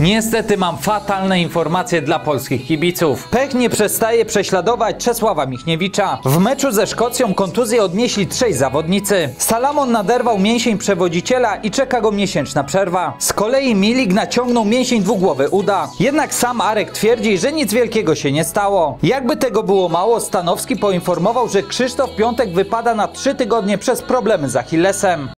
Niestety mam fatalne informacje dla polskich kibiców. Pech nie przestaje prześladować Czesława Michniewicza. W meczu ze Szkocją kontuzję odnieśli trzej zawodnicy. Salamon naderwał mięsień przewodziciela i czeka go miesięczna przerwa. Z kolei Milik naciągnął mięsień dwugłowy uda. Jednak sam Arek twierdzi, że nic wielkiego się nie stało. Jakby tego było mało, Stanowski poinformował, że Krzysztof Piątek wypada na trzy tygodnie przez problemy z Achillesem.